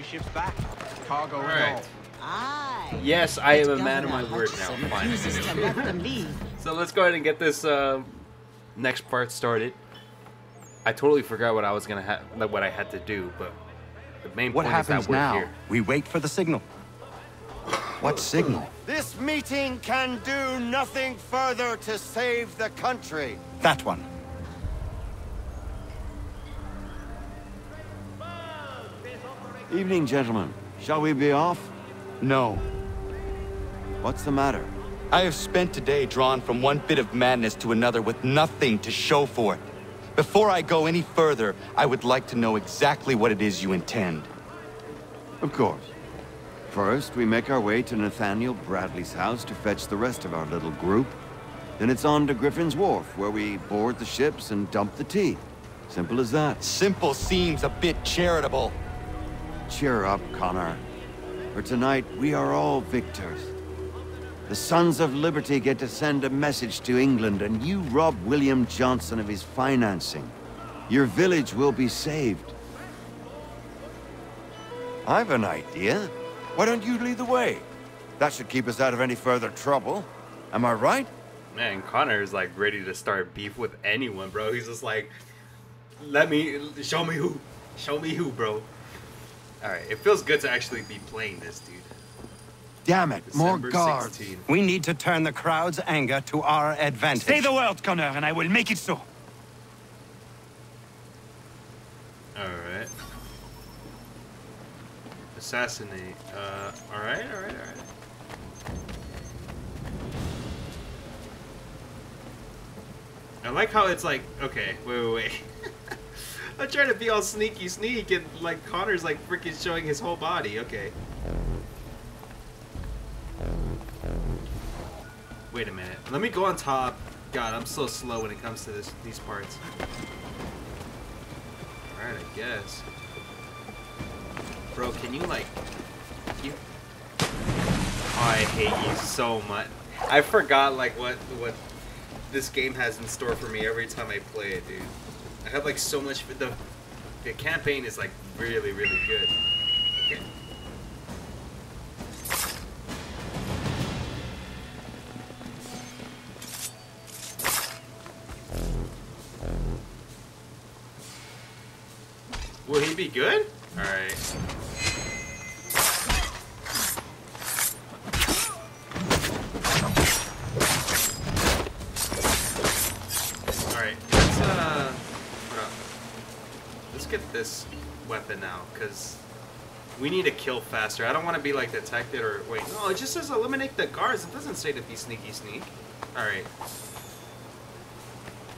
three ships back. Cargo All and right. all. Aye. Yes, I am a man of my word now. Finally. refuses to let them leave. So let's go ahead and get this uh, next part started. I totally forgot what I was gonna have, like what I had to do, but the main What point is happens that we're now? here. We wait for the signal. What signal? This meeting can do nothing further to save the country. That one. Evening, gentlemen. Shall we be off? No. What's the matter? I have spent today drawn from one bit of madness to another with nothing to show for it. Before I go any further, I would like to know exactly what it is you intend. Of course. First, we make our way to Nathaniel Bradley's house to fetch the rest of our little group. Then it's on to Griffin's Wharf, where we board the ships and dump the tea. Simple as that. Simple seems a bit charitable. Cheer up, Connor. For tonight, we are all victors. The Sons of Liberty get to send a message to England, and you rob William Johnson of his financing. Your village will be saved. I've an idea. Why don't you lead the way? That should keep us out of any further trouble. Am I right? Man, Connor is like ready to start beef with anyone, bro. He's just like, let me show me who, show me who, bro. All right, it feels good to actually be playing this, dude. Damn it, more guards. 16. We need to turn the crowd's anger to our advantage. Say the word, Connor, and I will make it so. All right. Assassinate. Uh, all right, all right, all right. I like how it's like, okay, wait, wait, wait. I'm trying to be all sneaky sneak, and like Connor's like freaking showing his whole body. Okay. Wait a minute. Let me go on top. God, I'm so slow when it comes to this these parts. Alright, I guess. Bro, can you like you Oh, I hate you so much. I forgot like what what this game has in store for me every time I play it, dude. I have like so much the the campaign is like really, really good. Will he be good? Alright. Alright, let's uh hold up. let's get this weapon now, because we need to kill faster. I don't want to be like detected or wait, no, it just says eliminate the guards. It doesn't say to be sneaky sneak. Alright.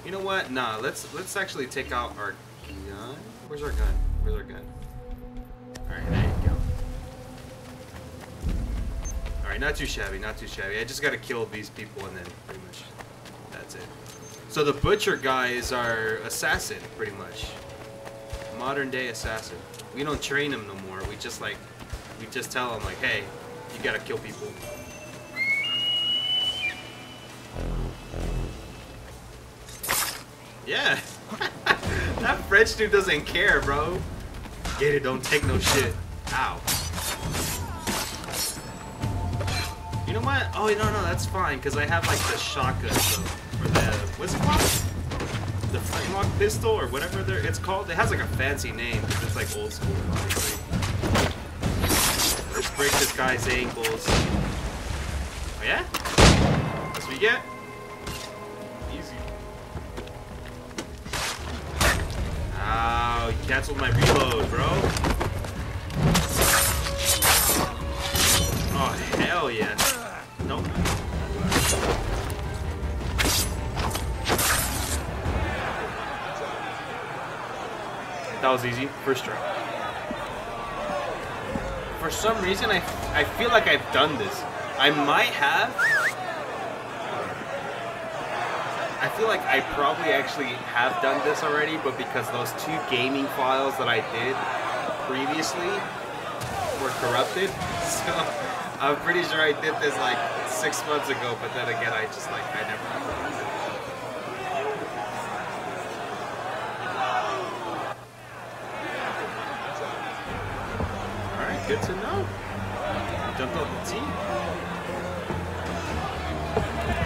You know what? Nah, let's let's actually take out our gun. Where's our gun? Where's our gun? Alright, there you go. Alright, not too shabby, not too shabby. I just gotta kill these people and then pretty much that's it. So the butcher guy is our assassin, pretty much. Modern day assassin. We don't train him no more. We just like we just tell him like, hey, you gotta kill people. Yeah. that French dude doesn't care, bro. Get it, don't take no shit. Ow. You know what? Oh, no, no, that's fine, because I have, like, the shotgun, so, or the, what's it called? The flintlock pistol, or whatever it's called. It has, like, a fancy name, because it's, like, old school, obviously. Let's break this guy's ankles. Oh, yeah? That's what you get? Easy. Ow, you canceled my reload, bro. Oh, hell yeah. Nope. That was easy. First try. For some reason, I, I feel like I've done this. I might have. I feel like I probably actually have done this already, but because those two gaming files that I did previously were corrupted, so I'm pretty sure I did this like six months ago, but then again, I just like, I never good to know. Jumped off the T.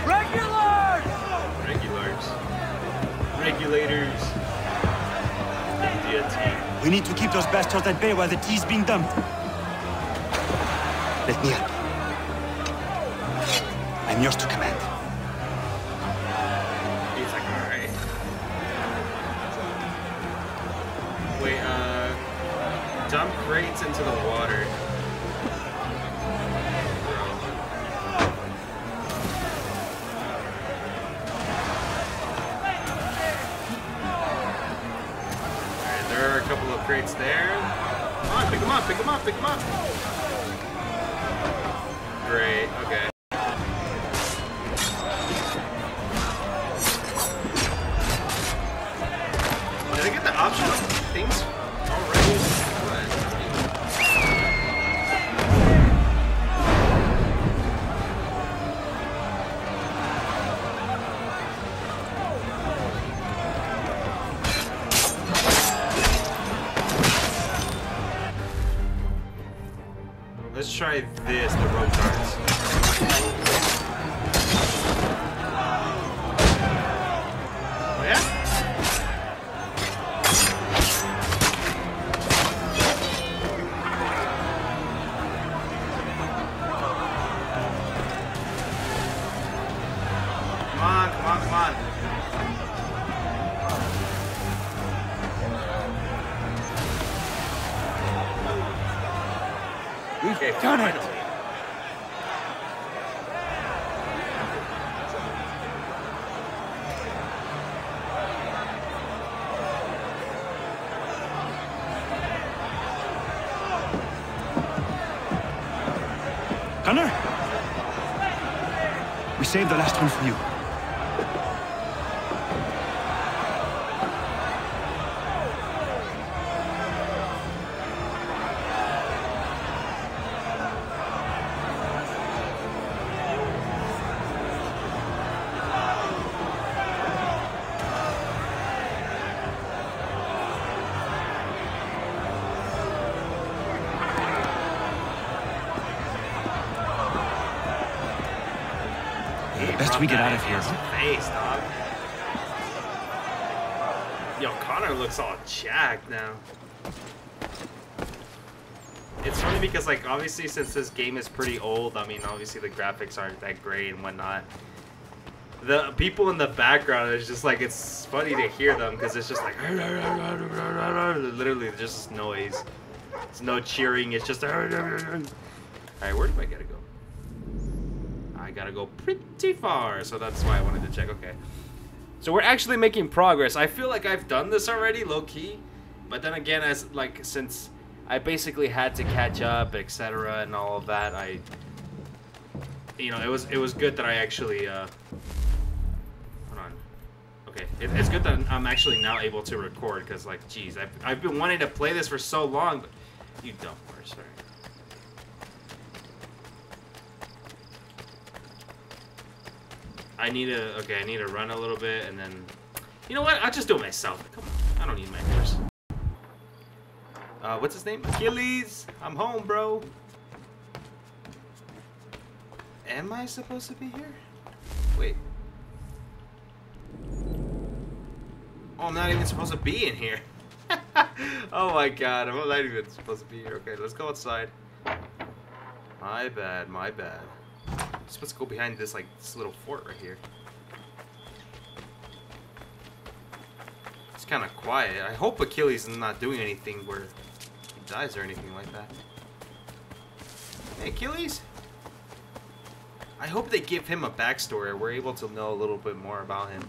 Regulars! Regulars. Regulators. India T. We need to keep those bastards at bay while the tea's being dumped. Let me help. I'm yours to try this, the rope darts. We saved the last one for you. Rub we get out of here. Face, dog. Yo, Connor looks all jacked now. It's funny because, like, obviously, since this game is pretty old, I mean, obviously the graphics aren't that great and whatnot. The people in the background is just like it's funny to hear them because it's just like literally just noise. It's no cheering. It's just. All right, where do I gotta go? Gotta go pretty far, so that's why I wanted to check. Okay. So we're actually making progress. I feel like I've done this already, low key, but then again, as like since I basically had to catch up, etc., and all of that, I, you know, it was it was good that I actually. Uh, hold on. Okay, it, it's good that I'm actually now able to record because, like, geez, I've I've been wanting to play this for so long, but you dumb horse, sorry. I need to okay. I need to run a little bit, and then you know what? I'll just do it myself. Come on, I don't need my horse. Uh, what's his name? Achilles. I'm home, bro. Am I supposed to be here? Wait. Oh, I'm not even supposed to be in here. oh my god, I'm not even supposed to be here. Okay, let's go outside. My bad, my bad. I'm supposed to go behind this like this little fort right here. It's kind of quiet. I hope Achilles is not doing anything where he dies or anything like that. Hey, Achilles. I hope they give him a backstory. We're able to know a little bit more about him.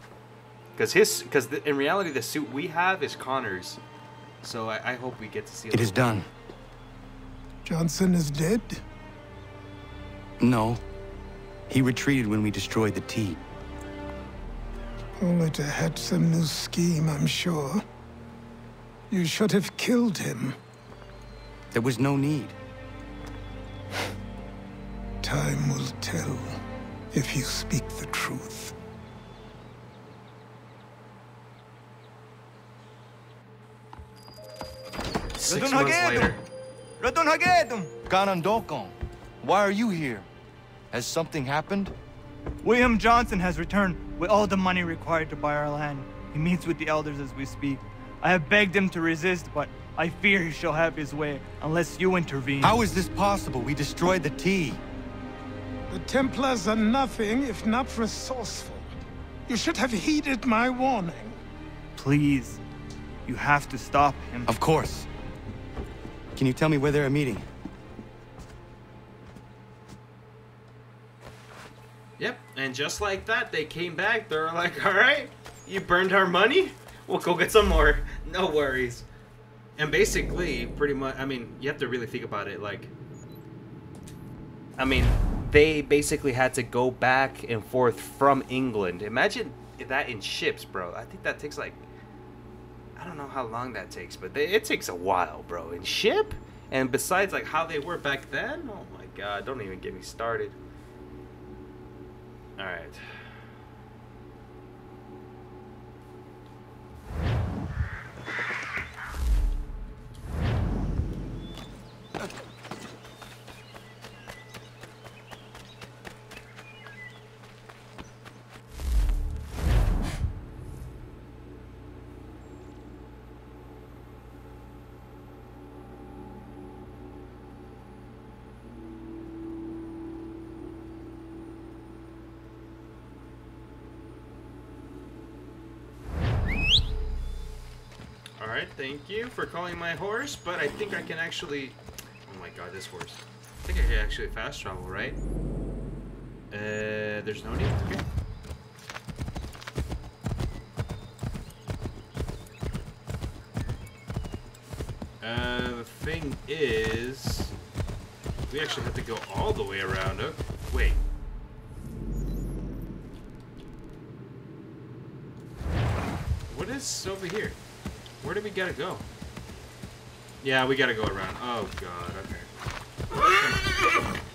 Because his, because in reality, the suit we have is Connor's. So I, I hope we get to see. a It is little- done. Johnson is dead? No. He retreated when we destroyed the tea. Only to hatch some new scheme, I'm sure. You should have killed him. There was no need. Time will tell if you speak the truth. Six Don't months later. Ratonhnhaké:ton! Why are you here? Has something happened? William Johnson has returned with all the money required to buy our land. He meets with the elders as we speak. I have begged him to resist, but I fear he shall have his way unless you intervene. How is this possible? We destroyed the tea. The Templars are nothing if not resourceful. You should have heeded my warning. Please, you have to stop him. Of course. Can you tell me where they're meeting? Yep, and just like that, they came back. They're like, all right, you burned our money? We'll go get some more. No worries. And basically, pretty much, I mean, you have to really think about it. Like, I mean, they basically had to go back and forth from England. Imagine that in ships, bro. I think that takes like, I don't know how long that takes, but they, it takes a while, bro. In ship? And besides, like, how they were back then? Oh my god, don't even get me started. Alright. Alright, thank you for calling my horse, but I think I can actually... Oh my god, this horse. I think I can actually fast travel, right? Uh, there's no need? Okay. Uh, the thing is... We actually have to go all the way around. Oh, wait. What is over here? Where do we gotta go? Yeah, we gotta go around. Oh god, okay.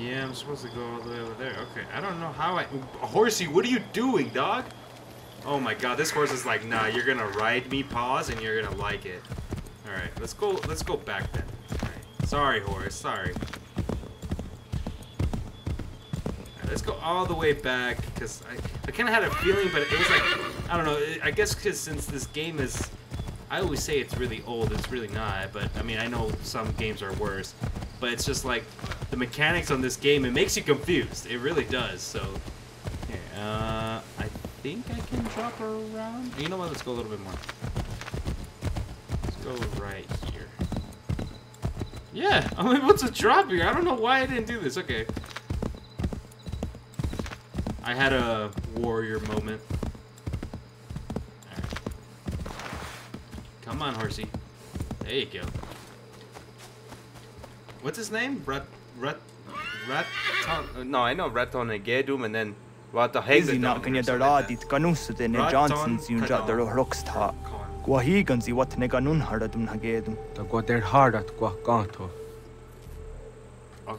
Yeah, I'm supposed to go all the way over there. Okay, I don't know how I... Horsey, what are you doing, dog? Oh my god, this horse is like, nah, you're gonna ride me, pause, and you're gonna like it. Alright, let's go, let's go back then. Alright, sorry, horse, sorry. Alright, let's go all the way back, because I, I kind of had a feeling, but it was like, I don't know, I guess because since this game is... I always say it's really old, it's really not, but I mean, I know some games are worse, but it's just like, the mechanics on this game, it makes you confused. It really does, so... Okay, uh, I think I can drop her around. You know what, let's go a little bit more. Let's go right here. Yeah, I'm able to drop here. I don't know why I didn't do this. Okay. I had a warrior moment. Come on, horsey. There you go. What's his name? Rat, rat, raton. Uh, no, I know raton and Gedum, and then Rata Izzy not gonna daradit ganusa de ne Johnson's yun ja der rocksta. Gwa higan si wat ne ganun haradum hagedum. Ta gwa der hardat gwa ganto. I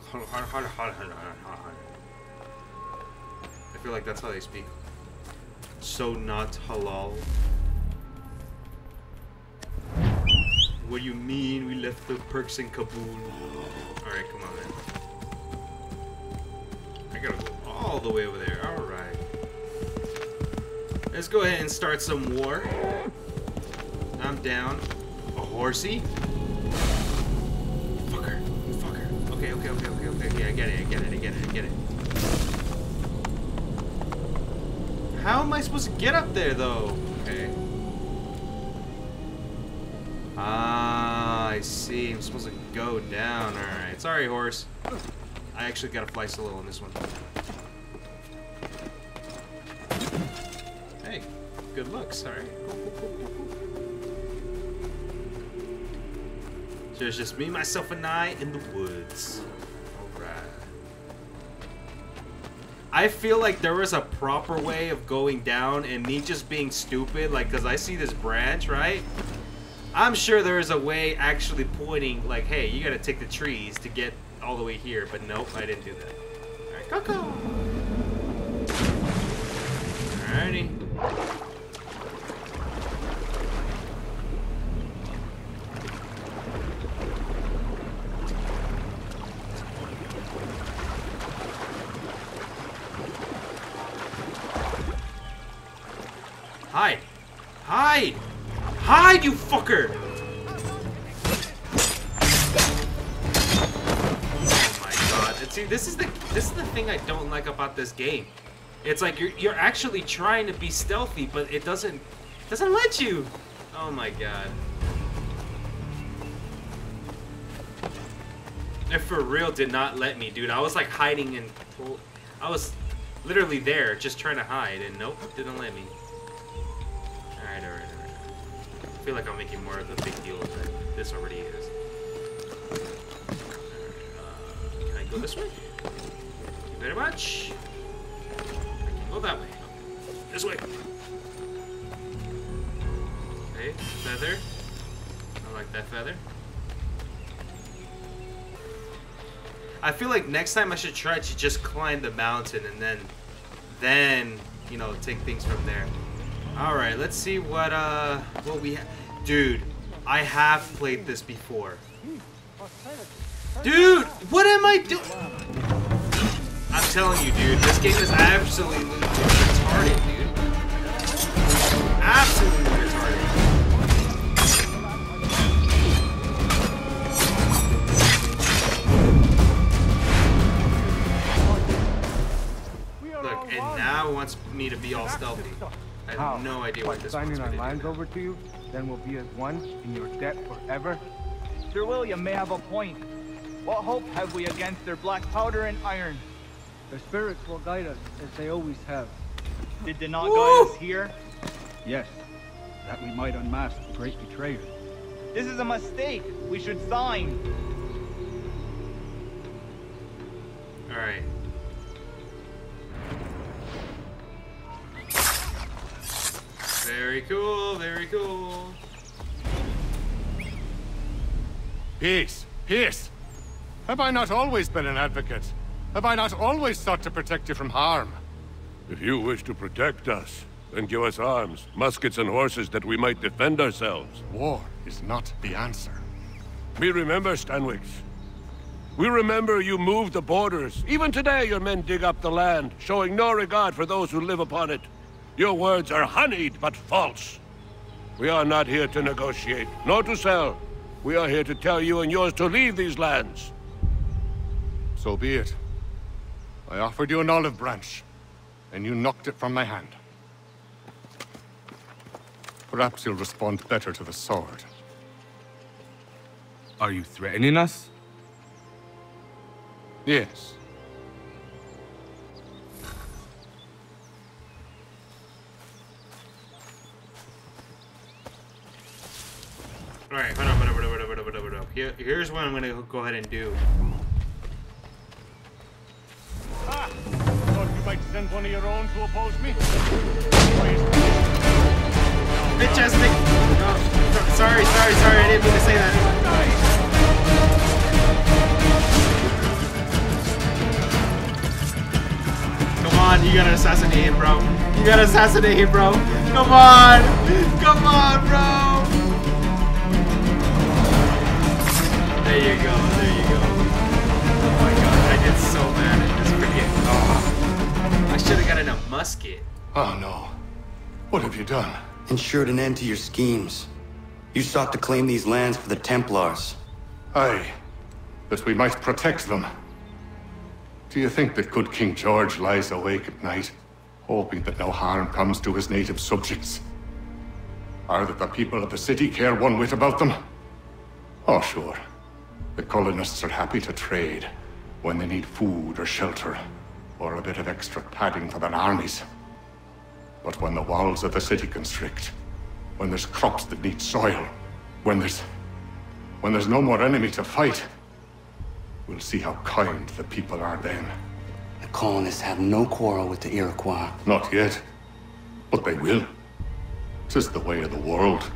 feel like that's how they speak. So not halal. What do you mean we left the perks in Kabul? Alright, come on then. Gotta go all the way over there. Alright. Let's go ahead and start some war. I'm down. A horsey? Fucker. Fucker. okay, okay, okay, okay, okay. Yeah, I get it, I get it, I get it, I get it. How am I supposed to get up there, though? Okay. Ah, I see. I'm supposed to go down. Alright. Sorry, horse. I actually gotta fly solo on this one. Hey, good looks. Cool, cool. So it's just me, myself, and I in the woods. Alright. I feel like there was a proper way of going down and me just being stupid, like, because I see this branch, right? I'm sure there is a way actually pointing, like, hey, you gotta take the trees to get all the way here, but nope, I didn't do that. Alright, Coco! Alrighty. Like about this game. It's like you're you're actually trying to be stealthy, but it doesn't doesn't let you. Oh my god. It for real did not let me, dude. I was like hiding and I was literally there just trying to hide and nope, didn't let me. Alright, alright, alright. I feel like I'm making more of a big deal than this already is. Alright, uh, can I go this way? Very much. I can go that way. Okay. This way. Okay, feather. I like that feather. I feel like next time I should try to just climb the mountain and then, then, you know, take things from there. All right, let's see what uh what we have. Dude, I have played this before. Dude, what am I doing? I'm telling you, dude, this game is absolutely retarded, dude. Absolutely retarded. Look, and now it wants me to be all stealthy. I have no idea By what this signing one's our gonna do. over to you, then we'll be as one in your debt forever. Sir William may have a point. What hope have we against their black powder and iron? The spirits will guide us as they always have. Did they not Woo! guide us here? Yes, that we might unmask the great betrayer. This is a mistake. We should sign. All right. Very cool, very cool. Peace, peace. Have I not always been an advocate? Have I not always sought to protect you from harm? If you wish to protect us, then give us arms, muskets and horses that we might defend ourselves. War is not the answer. We remember, Stanwix. We remember you moved the borders. Even today your men dig up the land, showing no regard for those who live upon it. Your words are honeyed, but false. We are not here to negotiate, nor to sell. We are here to tell you and yours to leave these lands. So be it. I offered you an olive branch, and you knocked it from my hand. Perhaps you'll respond better to the sword. Are you threatening us? Yes. All right, hold on, hold on, hold on, hold on, hold on, hold on, hold on. Here, here's what I'm gonna go ahead and do. Ah! Thought you might send one of your own to oppose me? Bitch ass no, sorry, sorry, sorry. I didn't mean to say that. Come on, you gotta assassinate him, bro. You gotta assassinate him, bro. Come on, come on, bro. There you go, there you go. Oh my god, I did so should have gotten a musket. Oh no. What have you done? Ensured an end to your schemes. You sought to claim these lands for the Templars. Aye. that we might protect them. Do you think that good King George lies awake at night, hoping that no harm comes to his native subjects? Or that the people of the city care one whit about them? Oh, sure. The colonists are happy to trade when they need food or shelter, or a bit of extra padding for their armies. But when the walls of the city constrict, when there's crops that need soil, when there's... when there's no more enemy to fight, we'll see how kind the people are then. The colonists have no quarrel with the Iroquois. Not yet. But they will. Tis the way of the world.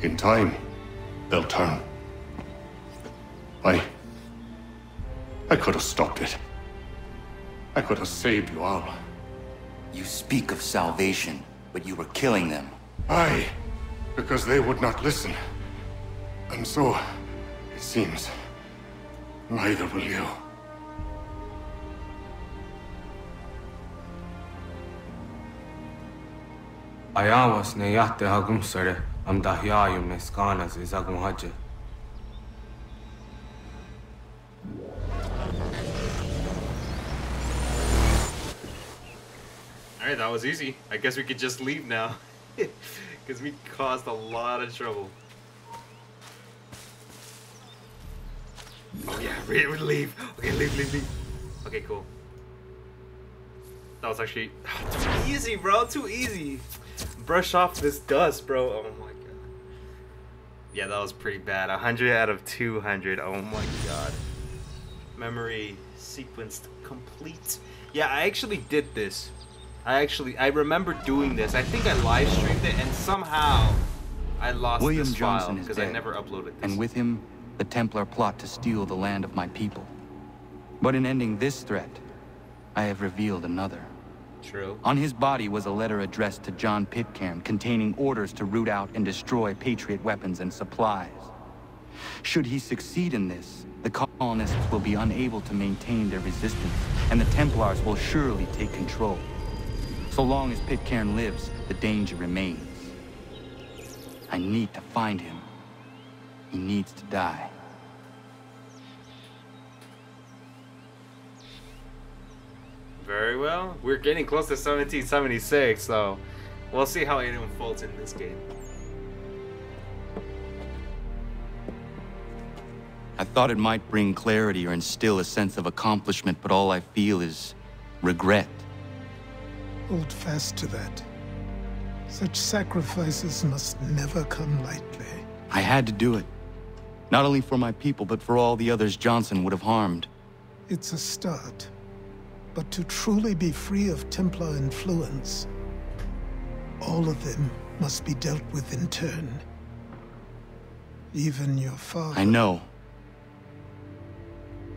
In time, they'll turn. I... I could have stopped it. I could have saved you all. You speak of salvation, but you were killing them. Aye, because they would not listen. And so, it seems, neither will you. Ayawas ne yate hagum sare am dahyayum ne skanas izagum haje. Alright, that was easy. I guess we could just leave now. Because we caused a lot of trouble. Oh yeah, we would leave. Okay, leave, leave, leave. Okay, cool. That was actually too easy, bro. Too easy. Brush off this dust, bro. Oh my god. Yeah, that was pretty bad. 100 out of 200. Oh my god. Memory sequenced complete. Yeah, I actually did this. I actually I remember doing this. I think I live streamed it and somehow I lost William this Johnson file is because I never uploaded this. And with him, the Templar plot to steal the land of my people. But in ending this threat, I have revealed another. True. On his body was a letter addressed to John Pitcairn containing orders to root out and destroy Patriot weapons and supplies. Should he succeed in this, the colonists will be unable to maintain their resistance, and the Templars will surely take control. So long as Pitcairn lives, the danger remains. I need to find him. He needs to die. Very well. We're getting close to 1776, so we'll see how it unfolds in this game. I thought it might bring clarity or instill a sense of accomplishment, but all I feel is regret. Hold fast to that. Such sacrifices must never come lightly. I had to do it. Not only for my people, but for all the others Johnson would have harmed. It's a start. But to truly be free of Templar influence, all of them must be dealt with in turn. Even your father. I know.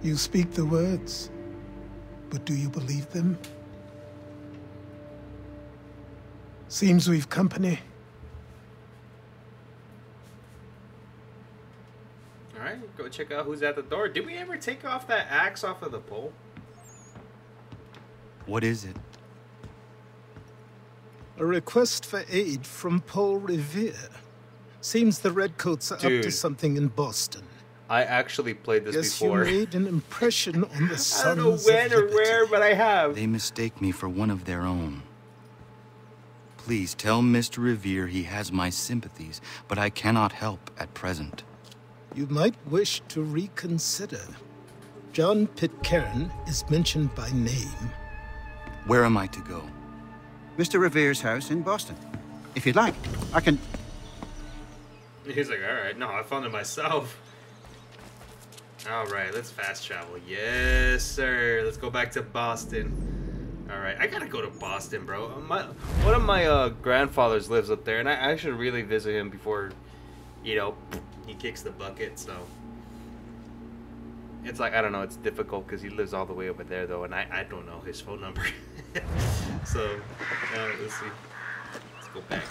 You speak the words, but do you believe them? Seems we've company. Alright, go check out who's at the door. Did we ever take off that axe off of the pole? What is it? A request for aid from Paul Revere. Seems the Redcoats are up to something in Boston. I actually played this Guess before. you made an impression on the I don't know when or where, but I have. They mistake me for one of their own. Please tell Mr. Revere he has my sympathies, but I cannot help at present. You might wish to reconsider. John Pitcairn is mentioned by name. Where am I to go? Mr. Revere's house in Boston. If you'd like, I can. He's like, alright, no, I found it myself. Alright, let's fast travel. Yes, sir. Let's go back to Boston. Alright, I gotta go to Boston, bro. My, one of my uh, grandfathers lives up there, and I, I should really visit him before, you know, he kicks the bucket, so. It's like, I don't know, it's difficult because he lives all the way over there, though, and I, I don't know his phone number. so, uh, let's see. Let's go back.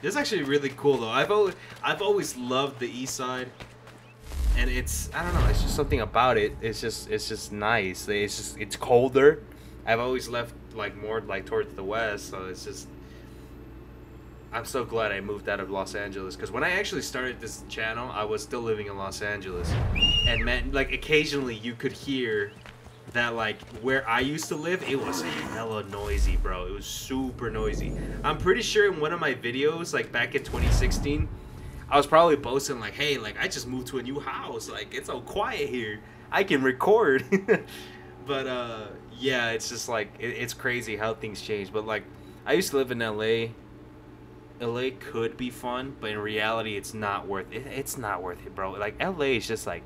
It's actually really cool though. I've always I've always loved the East Side, and it's I don't know. It's just something about it. It's just it's just nice. It's just it's colder. I've always left like more like towards the west, so it's just I'm so glad I moved out of Los Angeles because when I actually started this channel, I was still living in Los Angeles, and man, like occasionally you could hear that like where I used to live, it was hella noisy, bro. It was super noisy. I'm pretty sure in one of my videos, like back in 2016, I was probably boasting like, "Hey, like I just moved to a new house. Like it's so quiet here. I can record." but uh, yeah, it's just like it, it's crazy how things change. But like, I used to live in LA. LA could be fun, but in reality, it's not worth it. It's not worth it, bro. Like LA is just like,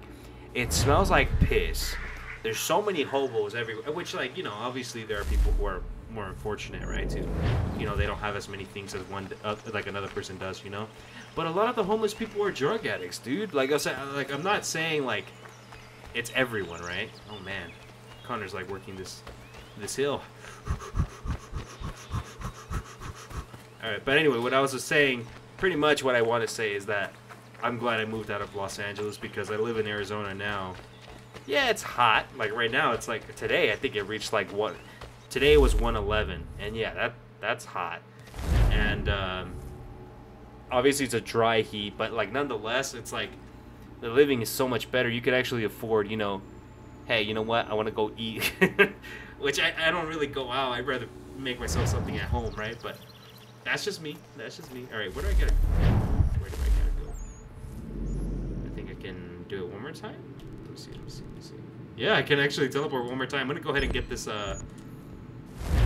it smells like piss. There's so many hobos everywhere, which like you know, obviously there are people who are more unfortunate, right? To, you know, they don't have as many things as one uh, like another person does, you know. But a lot of the homeless people are drug addicts, dude. Like I said, like I'm not saying like it's everyone, right? Oh man, Connor's like working this this hill. All right, but anyway, what I was just saying, pretty much what I want to say is that I'm glad I moved out of Los Angeles because I live in Arizona now. Yeah, it's hot. Like right now, it's like today. I think it reached like what? Today was 111, and yeah, that that's hot. And um, obviously it's a dry heat, but like nonetheless, it's like the living is so much better. You could actually afford, you know, hey, you know what? I want to go eat, which I, I don't really go out. I'd rather make myself something at home, right? But that's just me. That's just me. All right, where do I gotta? Where do I gotta go? I think I can do it one more time. Let me see. Let me see. Let me see. Yeah, I can actually teleport one more time. I'm gonna go ahead and get this uh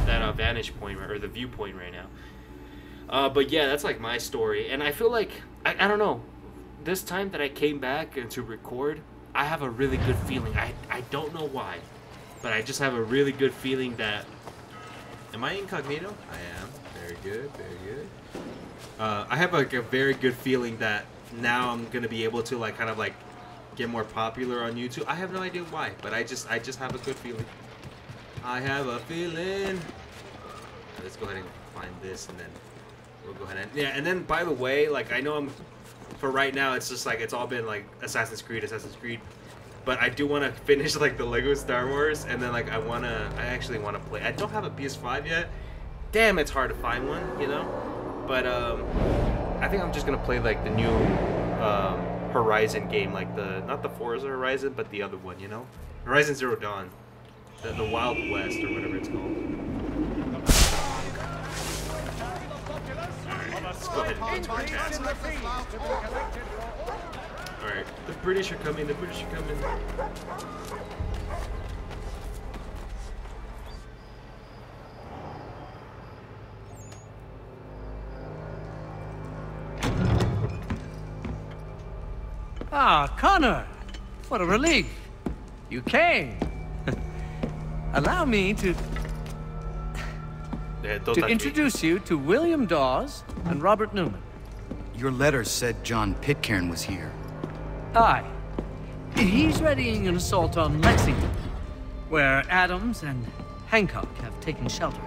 that uh, vantage point or the viewpoint right now. Uh, but yeah, that's like my story, and I feel like I, I don't know. This time that I came back and to record, I have a really good feeling. I I don't know why, but I just have a really good feeling that. Am I incognito? I am. Very good. Very good. Uh, I have like a very good feeling that now I'm gonna be able to like kind of like get more popular on YouTube. I have no idea why, but I just I just have a good feeling. I have a feeling. Let's go ahead and find this and then we'll go ahead and yeah. And then by the way, like I know I'm for right now, it's just like it's all been like Assassin's Creed, Assassin's Creed. But I do want to finish like the Lego Star Wars, and then like I wanna, I actually want to play. I don't have a PS5 yet. Damn, it's hard to find one, you know. But um, I think I'm just gonna play like the new um, Horizon game, like the not the Forza Horizon, but the other one, you know, Horizon Zero Dawn, the, the Wild West or whatever it's called. Task. Alright, the British are coming, the British are coming. Ah, Connor! What a relief! You came! Allow me to to introduce you to William Dawes and Robert Newman. Your letter said John Pitcairn was here. Aye. He's readying an assault on Lexington, where Adams and Hancock have taken shelter.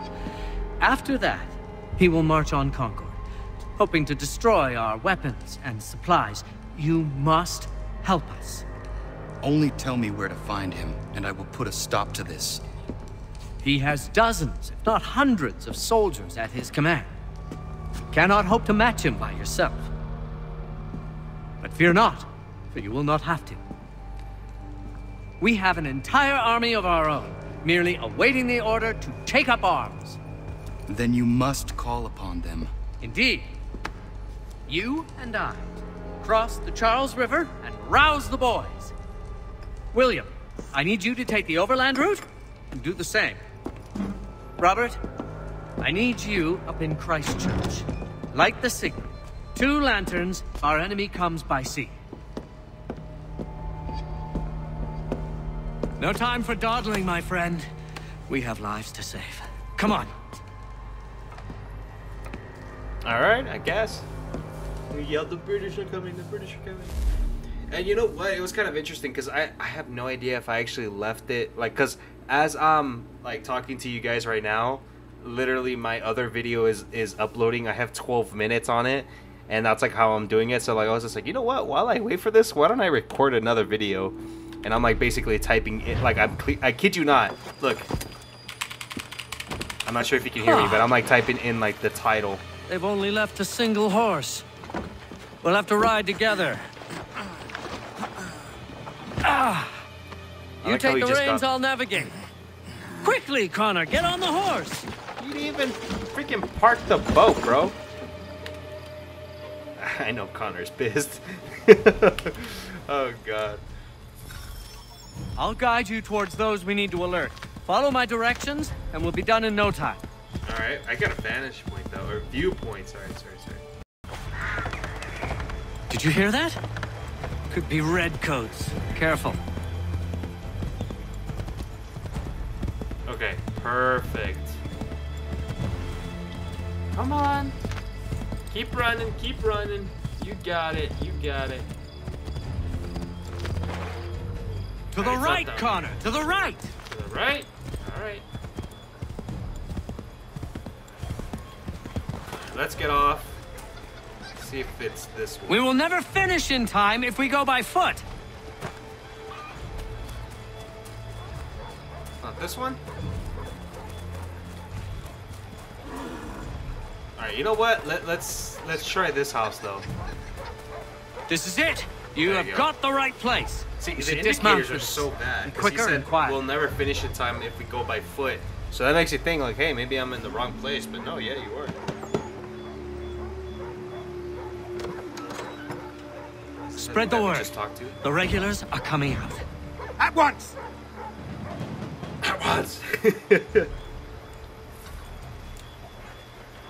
After that, he will march on Concord, hoping to destroy our weapons and supplies. You must help us. Only tell me where to find him, and I will put a stop to this. He has dozens, if not hundreds, of soldiers at his command. Cannot hope to match him by yourself. But fear not, for you will not have to. We have an entire army of our own, merely awaiting the order to take up arms. Then you must call upon them. Indeed. You and I cross the Charles River and rouse the boys. William, I need you to take the overland route and do the same. Robert, I need you up in Christ Church. Light the signal. Two lanterns our enemy comes by sea. No time for dawdling, my friend. We have lives to save. Come on. Alright, I guess. We yelled, the British are coming, the British are coming. And you know what? It was kind of interesting because I, I have no idea if I actually left it. Like, because as I'm, like, talking to you guys right now, literally my other video is, is uploading. I have 12 minutes on it. And that's, like, how I'm doing it. So, like, I was just like, you know what? While I wait for this, why don't I record another video? And I'm, like, basically typing it. Like, I'm, cle- I kid you not. Look. I'm not sure if you can hear me, but I'm, like, typing in, like, the title they've only left a single horse. We'll have to ride together. Ah! You like take the reins, got- I'll navigate. Quickly, Connor, get on the horse! You didn't even freaking park the boat, bro. I know Connor's pissed. oh god. I'll guide you towards those we need to alert. Follow my directions, and we'll be done in no time. Alright, I got a vantage point though, or viewpoint, sorry, sorry, sorry. Did you hear that? Could be redcoats. Careful. Okay, perfect. Come on. Keep running, keep running. You got it, you got it. To the not right. Connor! To the right! To the right? Alright. Let's get off. See if it's this way. We will never finish in time if we go by foot. This one? Alright, you know what? Let, let's let's try this house though. This is it. You There have you go. got the right place. See, We the should dismount indicators are first. so bad. Be 'cause quicker he said and quiet. We'll never finish in time if we go by foot. So that makes you think like, hey, maybe I'm in the wrong place. But no, yeah, you are. Spread the word. Just talked to. The regulars are coming out. At once. At.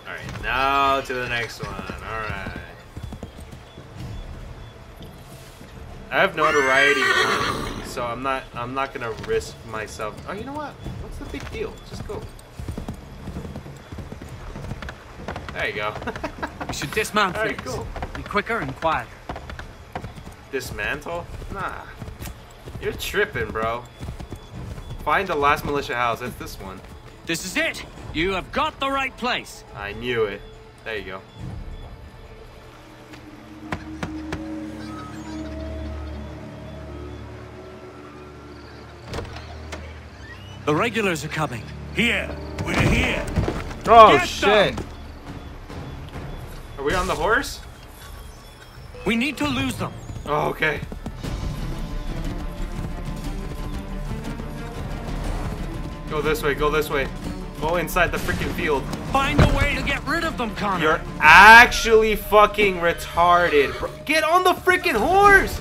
All right, now to the next one. All right. I have notoriety, so I'm not. I'm not gonna risk myself. Oh, you know what? What's the big deal? Just go. There you go. We should dismount All right, cool. Be quicker and quieter. Dismantle? Nah. You're tripping, bro. Find the last militia house. It's this one. This is it. You have got the right place. I knew it. There you go. The regulars are coming. Here, we're here. Oh Get shit! them! Are we on the horse? We need to lose them. Oh, okay. Go this way. Go this way. Go inside the freaking field. Find a way to get rid of them, Connor. You're actually fucking retarded. Bro. Get on the freaking horse!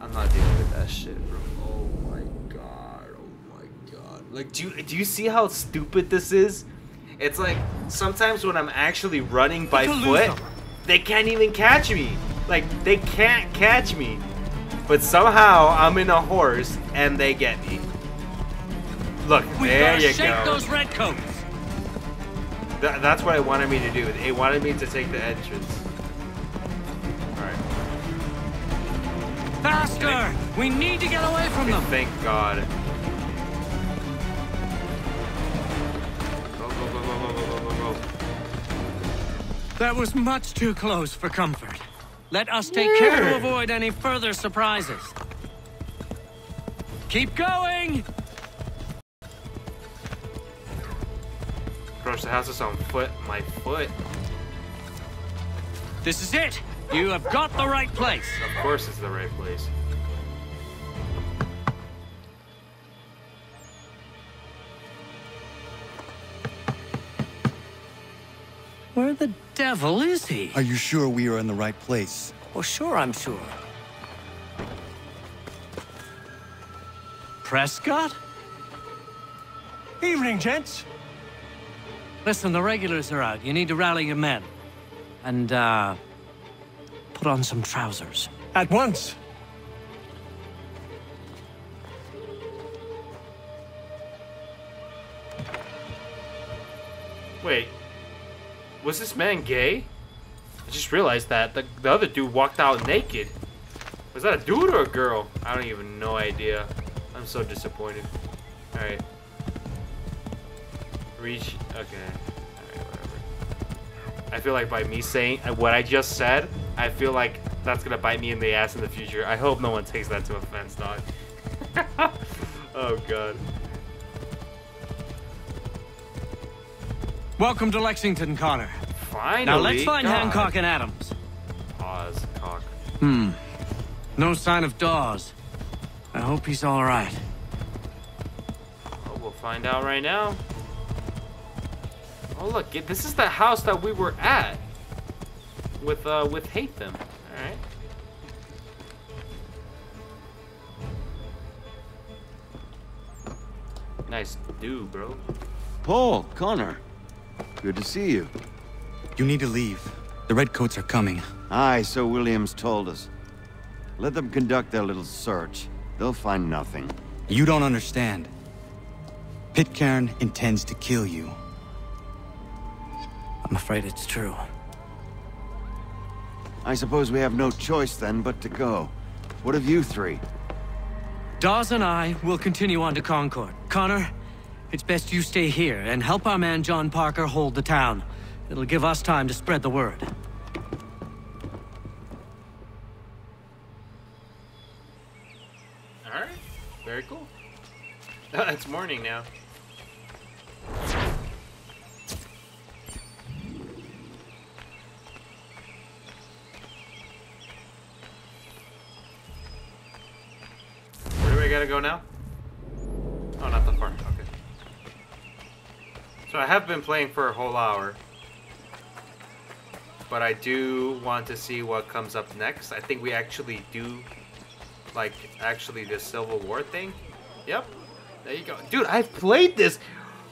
I'm not dealing with that shit, bro. Oh my god. Oh my god. Like, do you, do you see how stupid this is? It's like sometimes when I'm actually running by foot, they can't even catch me. Like, they can't catch me. But somehow, I'm in a horse, and they get me. Look, we there you shake go. those redcoats. Th that's what it wanted me to do. It wanted me to take the entrance. Alright. Faster! We need to get away from them! Thank God. Go, go, go, go, go, go, go, go. That was much too close for comfort. Let us take care to avoid any further surprises. Keep going! Approach the house is on foot. My foot. This is it. You have got the right place. Of course it's the right place. Devil is he? Are you sure we are in the right place? Well, sure, I'm sure. Prescott? Evening, gents. Listen, the regulars are out. You need to rally your men. And, uh, put on some trousers. At once. Wait. Was this man gay? I just realized that. The, the other dude walked out naked. Was that a dude or a girl? I don't even no idea. I'm so disappointed. Alright. Reach. Okay. Alright, whatever. I feel like by me saying uh, what I just said, I feel like that's gonna bite me in the ass in the future. I hope no one takes that to offense, dog. oh god. Welcome to Lexington, Connor. Finally. Now let's find God. Hancock and Adams. Pause, cock. Hmm. No sign of Dawes. I hope he's all right. Oh, we'll find out right now. Oh look, it- this is the house that we were at with uh with Haytham. All right. Nice do, bro. Paul, Connor. Good to see you. You need to leave. The Redcoats are coming. Aye, so Williams told us. Let them conduct their little search. They'll find nothing. You don't understand. Pitcairn intends to kill you. I'm afraid it's true. I suppose we have no choice then but to go. What of you three? Dawes and I will continue on to Concord. Connor, it's best you stay here and help our man John Parker hold the town. It'll give us time to spread the word. All right. Very cool. Oh, it's morning now. Where do I gotta go now? Oh, not that far. I have been playing for a whole hour. But I do want to see what comes up next. I think we actually do like actually the Civil War thing. Yep. There you go. Dude, I've played this.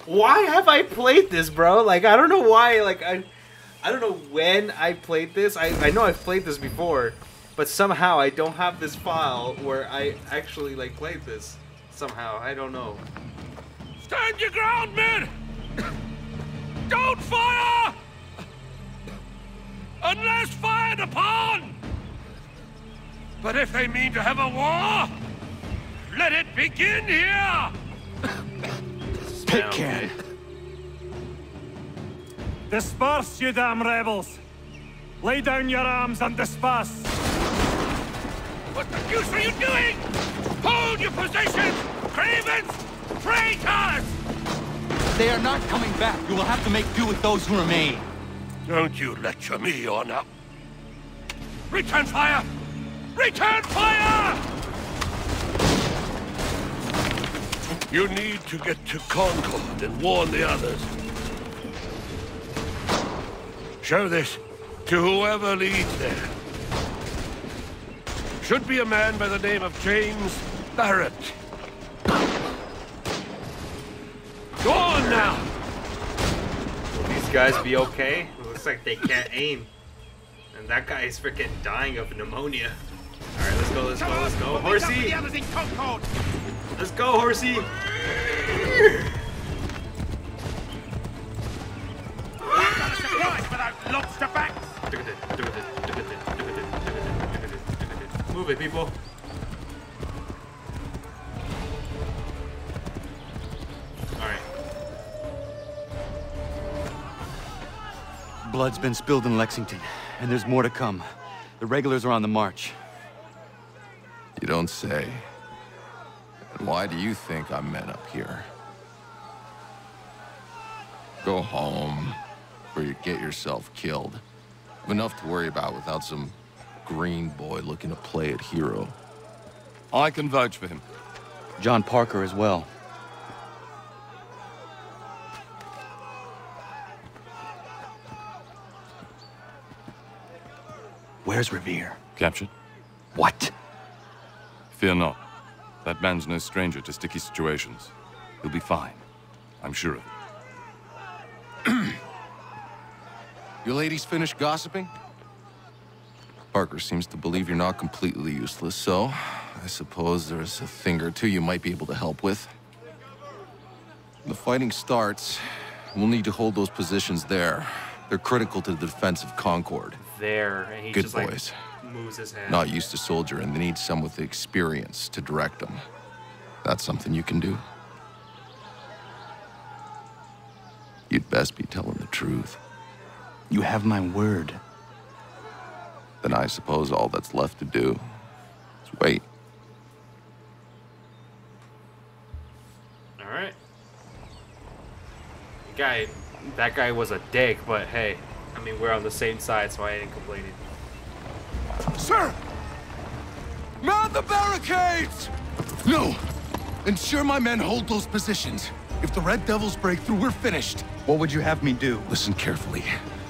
Why have I played this, bro? Like I don't know why like I I don't know when I played this. I, I know I've played this before, but somehow I don't have this file where I actually like played this. Somehow. I don't know. Stand your ground, men! Don't fire! Unless fired upon! But if they mean to have a war, let it begin here! Pitcairn! Disperse, you damn rebels! Lay down your arms and disperse! What the deuce are you doing? Hold your positions! Cravens! Traitors! They are not coming back. You will have to make do with those who remain. Don't you lecture me on up. Return fire! Return fire! You need to get to Concord and warn the others. Show this to whoever leads there. Should be a man by the name of James Barrett. Go on now! Will these guys be okay? It looks like they can't aim. And that guy is freaking dying of pneumonia. Alright, let's go, let's go, let's go. Horsey! Let's go, Horsey! Move it, people. Blood's been spilled in Lexington, and there's more to come. The regulars are on the march. You don't say. And why do you think I'm men up here? Go home, or you get yourself killed. I've enough to worry about without some green boy looking to play at hero. I can vouch for him. John Parker as well. Where's Revere? Captured? What? Fear not. That man's no stranger to sticky situations. He'll be fine. I'm sure of it. You ladies finished gossiping? Parker seems to believe you're not completely useless, so I suppose there's a thing or two you might be able to help with. When the fighting starts, we'll need to hold those positions there. They're critical to the defense of Concord. There, and he Good just boys. like moves his hand. Not used to soldiering, they need some with the experience to direct them. That's something you can do. You'd best be telling the truth. You have my word. Then I suppose all that's left to do is wait. Alright. Guy that guy was a dick, but hey, I mean, we're on the same side, so I ain't complaining. Sir! Mount the barricades! No! Ensure my men hold those positions. If the Red Devils break through, we're finished. What would you have me do? Listen carefully.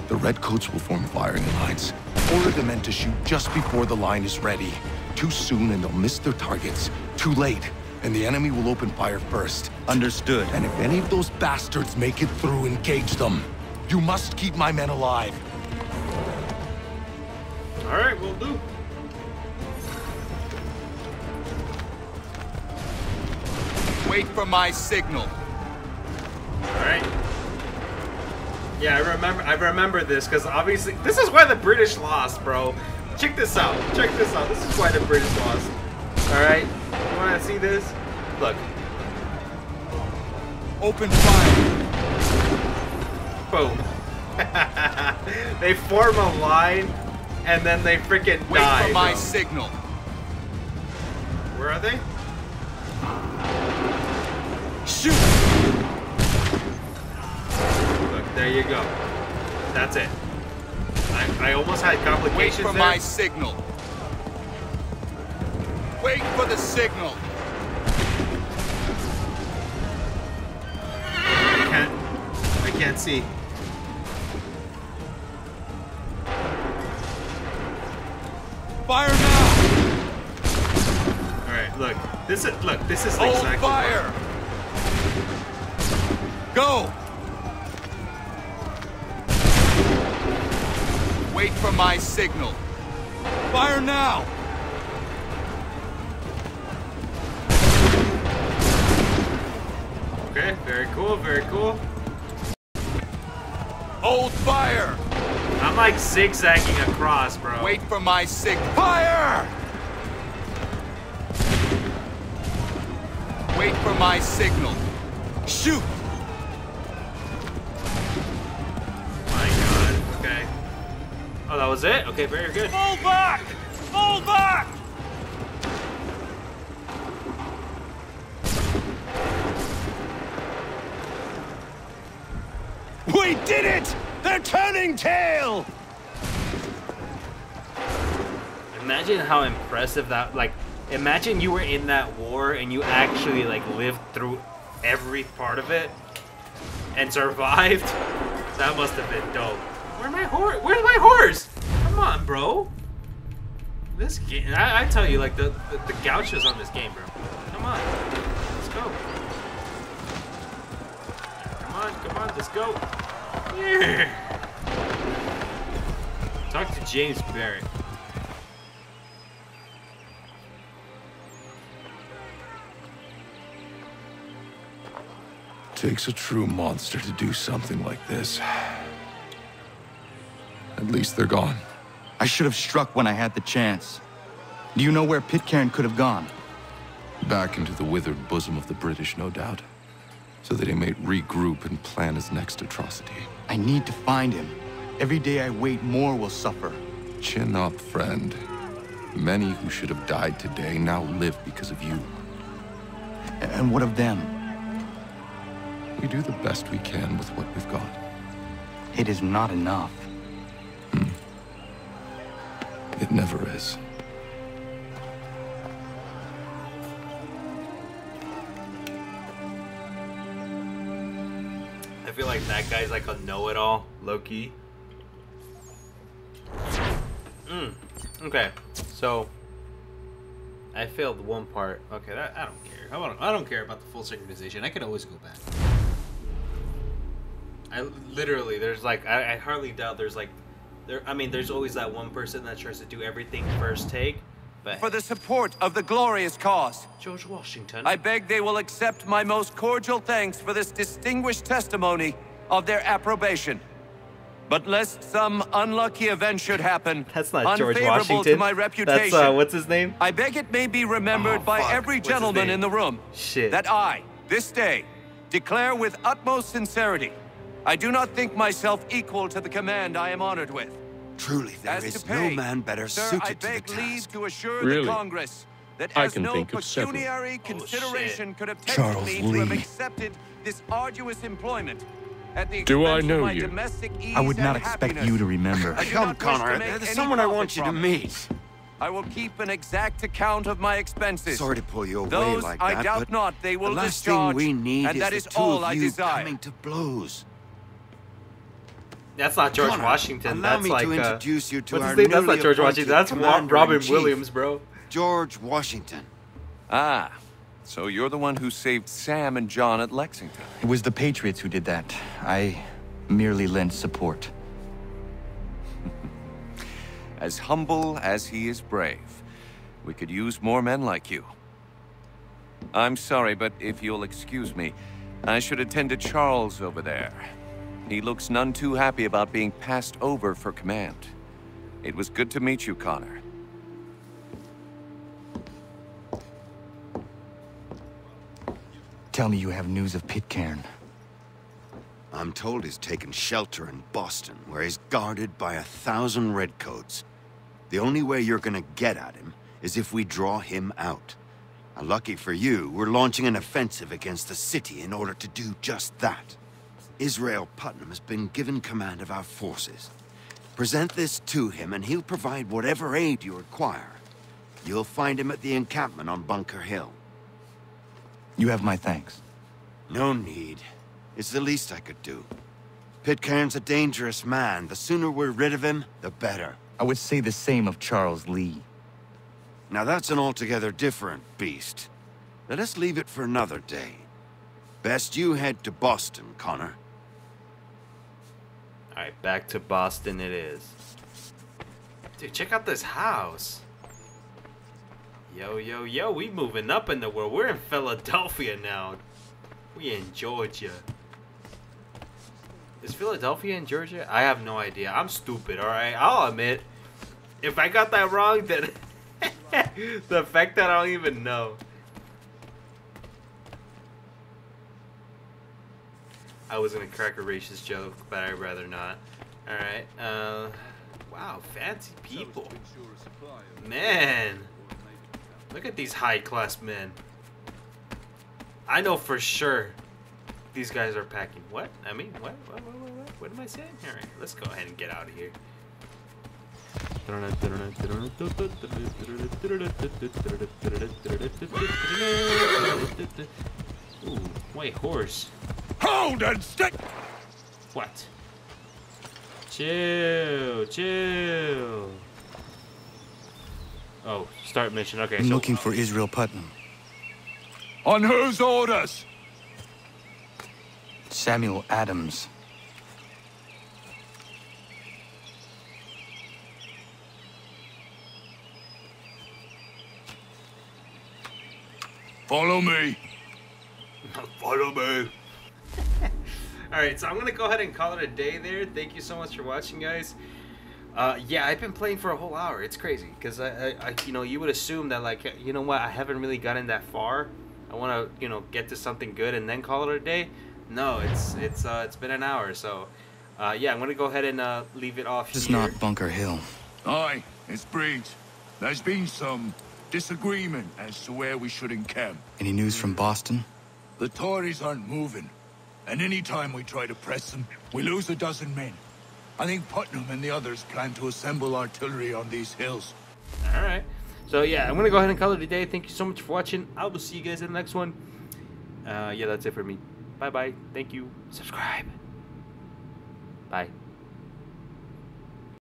The Redcoats will form firing lines. Order the men to shoot just before the line is ready. Too soon and they'll miss their targets. Too late, and the enemy will open fire first. Understood. And if any of those bastards make it through, engage them. You must keep my men alive. All right, we'll do. Wait for my signal. All right. Yeah, I remember. I remember this because obviously this is why the British lost, bro. Check this out. Check this out. This is why the British lost. All right. You want to see this? Look. Open fire. Boom. they form a line, and then they freaking Wait die. for my signal. Where are they? Shoot! Look, there you go. That's it. I, I almost had complications Wait for there. my signal. Wait for the signal. Can't see. Fire now! All right, look. This is look. This is Hold exactly. fire! Go! Wait for my signal. Fire now! Okay, very cool, very cool. Hold fire! I'm like zigzagging across, bro. Wait for my sig- Fire! Wait for my signal. Shoot! My God. Okay. Oh, that was it. Okay, very good. Fall back! Fall back! We did it! Turning tail! Imagine how impressive that. Like, imagine you were in that war and you actually like lived through every part of it and survived. That must have been dope. Where's my horse? Where's my horse? Come on, bro. This game, I, I tell you, like the, the the gouches on this game, bro. Come on, let's go. Come on, come on, let's go. Yeah. Talk to James Barrett. Takes a true monster to do something like this. At least they're gone. I should have struck when I had the chance. Do you know where Pitcairn could have gone? Back into the withered bosom of the British, no doubt. So that he may regroup and plan his next atrocity. I need to find him. Every day I wait, more will suffer. Chin up, friend. Many who should have died today now live because of you. And what of them? We do the best we can with what we've got. It is not enough. Hmm. It never is. I feel like that guy's like a know-it-all, low-key. Mm. Okay, so I failed one part. Okay, that I don't care. I don't, I don't care about the full synchronization. I could always go back. I literally, there's like, I, I hardly doubt there's like, there. I mean, there's always that one person that tries to do everything first take, but For the support of the glorious cause. George Washington. I beg they will accept my most cordial thanks for this distinguished testimony of their approbation. But lest some unlucky event should happen, That's not George unfavorable Washington. to my reputation, That's uh, what's his name? I beg it may be remembered Oh, by fuck. every gentleman in the room Shit. that I, this day, declare with utmost sincerity, I do not think myself equal to the command I am honored with. Truly, there As is to no man better sir, suited I to the beg task. leave to assure Really? the Congress that I as can no think of several. pecuniary consideration could have tempted Charles me to have Lee. accepted this arduous employment, at the Do I know you? I would not expect happiness. you to remember. Come, not wish to Connor. There's someone I want you to meet. I will keep an exact account of my expenses. Sorry to pull you away Those like I that, doubt but not they will the last discharge, thing we need and is that the is two all of I you desire. coming to blows. That's not George Connor, Washington. allow That's me like to uh, you to what's our his name? That's not George Washington. That's Wa- Commander-in-Chief. Robin Williams, bro. George Washington. Ah, so you're the one who saved Sam and John at Lexington. It was the Patriots who did that. I merely lent support. As humble as he is brave. We could use more men like you. I'm sorry, but if you'll excuse me, I should attend to Charles over there. He looks none too happy about being passed over for command. It was good to meet you, Connor. Tell me you have news of Pitcairn. I'm told he's taken shelter in Boston, where he's guarded by a thousand redcoats. The only way you're gonna get at him is if we draw him out. Now, lucky for you, we're launching an offensive against the city in order to do just that. Israel Putnam has been given command of our forces. Present this to him, and he'll provide whatever aid you require. You'll find him at the encampment on Bunker Hill. You have my thanks. No need. It's the least I could do. Pitcairn's a dangerous man. The sooner we're rid of him, the better. I would say the same of Charles Lee. Now that's an altogether different beast. Let us leave it for another day. Best you head to Boston, Connor. Alright, back to Boston it is. Dude, check out this house. Yo, yo, yo, we moving up in the world. We're in Philadelphia now. We in Georgia. Is Philadelphia in Georgia? I have no idea. I'm stupid, alright? I'll admit. If I got that wrong, then... the fact that I don't even know. I was gonna crack a racist joke, but I'd rather not. Alright, uh... Wow, fancy people. Man! Look at these high-class men. I know for sure these guys are packing. What? I mean, what? What, what, what, what? what am I saying? Alright, let's go ahead and get out of here. Ooh, wait, horse. Hold and stick! What? Chill, chill. Oh, start mission. Okay, I'm so looking for Israel Putnam. On whose orders? Samuel Adams. Follow me. Follow me. Alright, so I'm gonna go ahead and call it a day there. Thank you so much for watching, guys. Uh, yeah, I've been playing for a whole hour. It's crazy because I, I, I, you know, you would assume that like, you know what, I haven't really gotten that far. I want to, you know, get to something good and then call it a day. No, it's it's uh, it's been an hour, so uh, yeah, I'm gonna go ahead and uh, leave it off This is here. not Bunker Hill. Aye, it's Breed's. There's been some disagreement as to where we should encamp. Any news from Boston? The Tories aren't moving, and any time we try to press them, we lose a dozen men. I think Putnam and the others plan to assemble artillery on these hills. All right. So yeah, I'm gonna go ahead and call it a day. Thank you so much for watching. I will see you guys in the next one. Uh, yeah, that's it for me. Bye bye. Thank you. Subscribe. Bye.